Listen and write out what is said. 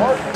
Mark.